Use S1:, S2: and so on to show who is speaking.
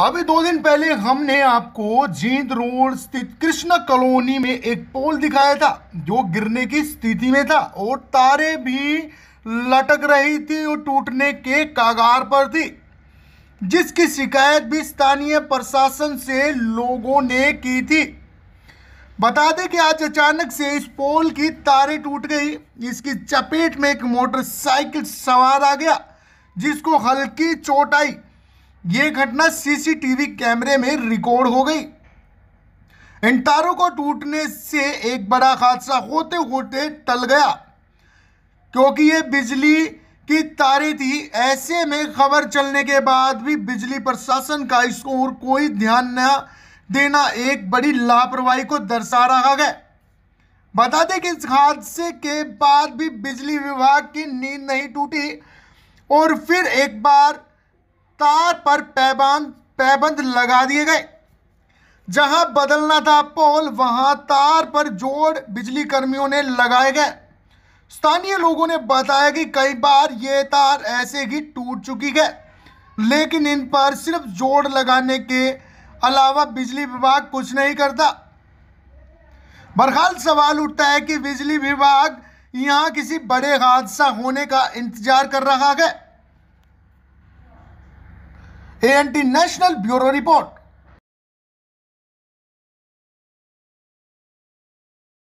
S1: अभी दो दिन पहले हमने आपको जींद रोड स्थित कृष्ण कॉलोनी में एक पोल दिखाया था, जो गिरने की स्थिति में था और तारे भी लटक रही थी और टूटने के कागार पर थी, जिसकी शिकायत भी स्थानीय प्रशासन से लोगों ने की थी। बता दें कि आज अचानक से इस पोल की तारे टूट गई, इसकी चपेट में एक मोटरसाइकिल सवार आ गया, जिसको हल्की चोट आई। ये घटना सीसीटीवी कैमरे में रिकॉर्ड हो गई। इन तारों को टूटने से एक बड़ा हादसा होते होते टल गया, क्योंकि ये बिजली की तारें थी। ऐसे में खबर चलने के बाद भी बिजली प्रशासन का इसको और कोई ध्यान न देना एक बड़ी लापरवाही को दर्शा रहा है। बता दें कि इस हादसे के बाद भी बिजली विभाग की नींद नहीं टूटी और फिर एक बार तार पर पैबंद पैबंद लगा दिए गए। जहाँ बदलना था पोल, वहाँ तार पर जोड़ बिजली कर्मियों ने लगाए गए। स्थानीय लोगों ने बताया कि कई बार ये तार ऐसे ही टूट चुकी है, लेकिन इन पर सिर्फ़ जोड़ लगाने के अलावा बिजली विभाग कुछ नहीं करता। बहरहाल सवाल उठता है कि बिजली विभाग यहाँ किसी बड़े हादसा होने का इंतज़ार कर रहा है। ANT National Bureau Report.